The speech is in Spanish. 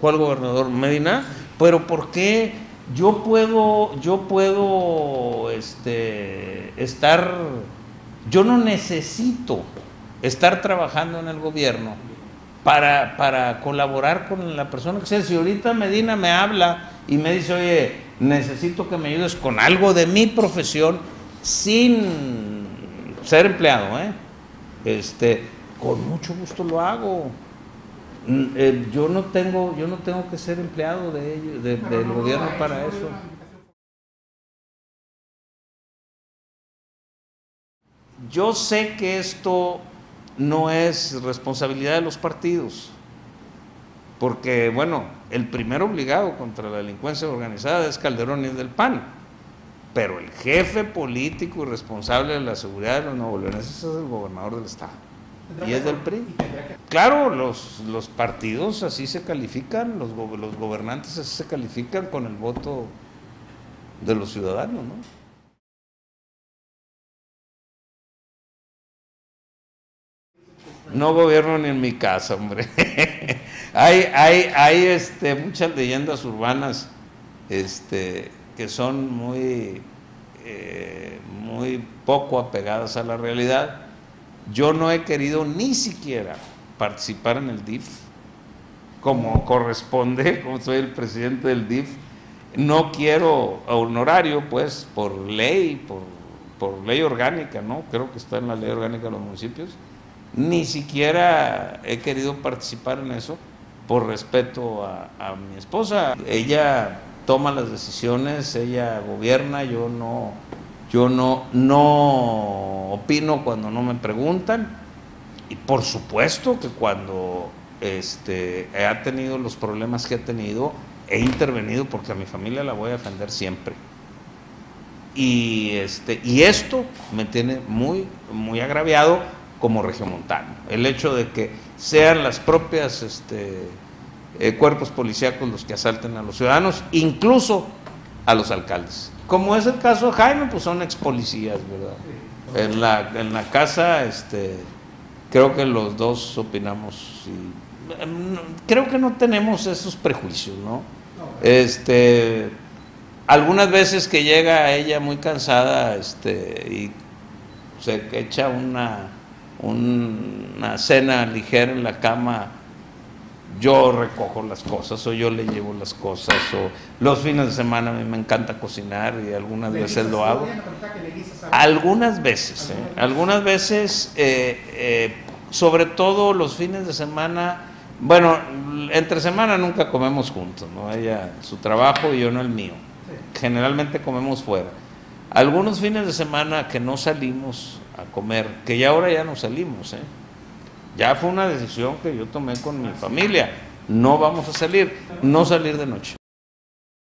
¿Cuál gobernador? Medina. Pero ¿por qué yo puedo, yo puedo este, estar, yo no necesito estar trabajando en el gobierno para, para colaborar con la persona que sea. Si ahorita Medina me habla y me dice, oye, necesito que me ayudes con algo de mi profesión sin ser empleado, ¿eh? este, con mucho gusto lo hago. Eh, yo no tengo, yo no tengo que ser empleado de ellos, de, del gobierno para eso. Yo sé que esto no es responsabilidad de los partidos, porque bueno, el primer obligado contra la delincuencia organizada es Calderón y es del PAN, pero el jefe político y responsable de la seguridad de los nuevos es el gobernador del estado y es del PRI. Claro, los, los partidos así se califican, los, los gobernantes así se califican con el voto de los ciudadanos, ¿no? No gobierno ni en mi casa, hombre. hay hay, hay este, muchas leyendas urbanas este, que son muy, eh, muy poco apegadas a la realidad yo no he querido ni siquiera participar en el DIF como corresponde, como soy el presidente del DIF. No quiero honorario, pues, por ley, por, por ley orgánica, ¿no? Creo que está en la ley orgánica de los municipios. Ni siquiera he querido participar en eso por respeto a, a mi esposa. Ella toma las decisiones, ella gobierna, yo no yo no, no opino cuando no me preguntan y por supuesto que cuando este, ha tenido los problemas que ha tenido, he intervenido porque a mi familia la voy a defender siempre. Y, este, y esto me tiene muy, muy agraviado como regiomontano. El hecho de que sean las propias este, eh, cuerpos policíacos los que asalten a los ciudadanos, incluso a los alcaldes. Como es el caso de Jaime, pues son ex policías, ¿verdad? En la, en la casa, este, creo que los dos opinamos. Em, creo que no tenemos esos prejuicios, ¿no? Este, algunas veces que llega ella muy cansada este, y se echa una, una cena ligera en la cama yo recojo las cosas o yo le llevo las cosas o los fines de semana a mí me encanta cocinar y algunas veces lo hago. Algunas veces, ¿eh? algunas veces, eh, eh, sobre todo los fines de semana, bueno, entre semana nunca comemos juntos, ¿no? Ella su trabajo y yo no el mío. Generalmente comemos fuera. Algunos fines de semana que no salimos a comer, que ya ahora ya no salimos, ¿eh? Ya fue una decisión que yo tomé con mi familia. No vamos a salir, no salir de noche.